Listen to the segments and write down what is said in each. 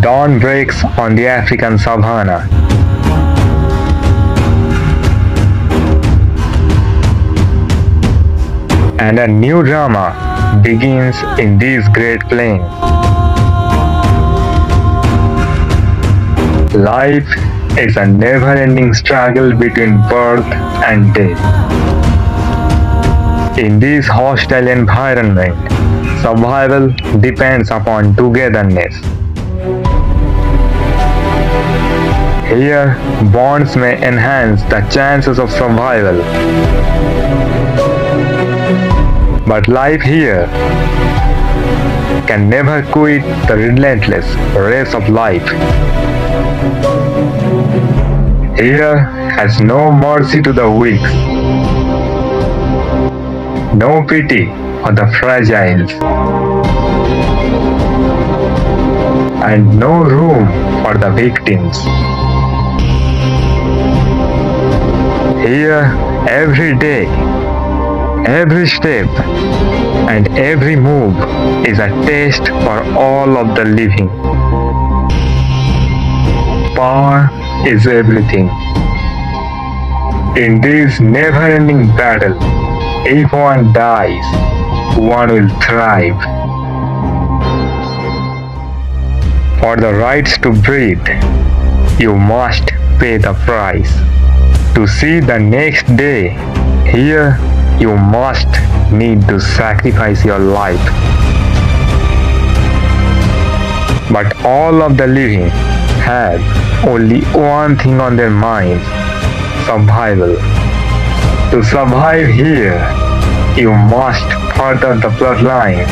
Dawn breaks on the African savannah. And a new drama begins in these great plains. Life is a never ending struggle between birth and death. In this hostile environment, survival depends upon togetherness. Here, bonds may enhance the chances of survival. But life here can never quit the relentless race of life. Here has no mercy to the weak, no pity for the fragile, and no room for the victims. Here, every day, every step, and every move is a test for all of the living. Power is everything. In this never ending battle, if one dies, one will thrive. For the rights to breathe, you must pay the price. To see the next day, here you must need to sacrifice your life. But all of the living have only one thing on their minds survival. To survive here, you must further the bloodline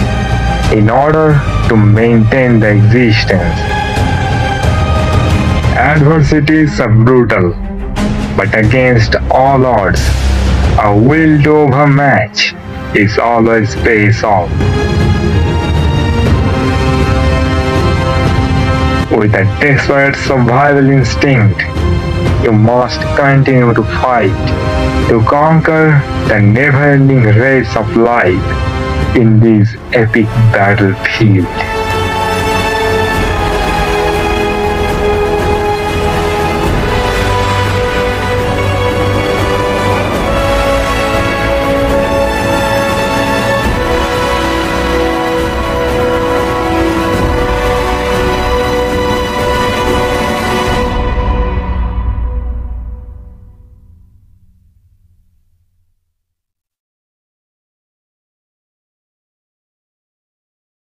in order to maintain the existence. Adversities are brutal, but against all odds, a will to overmatch is always pays off. With a desperate survival instinct, you must continue to fight to conquer the never-ending race of life in this epic battlefield.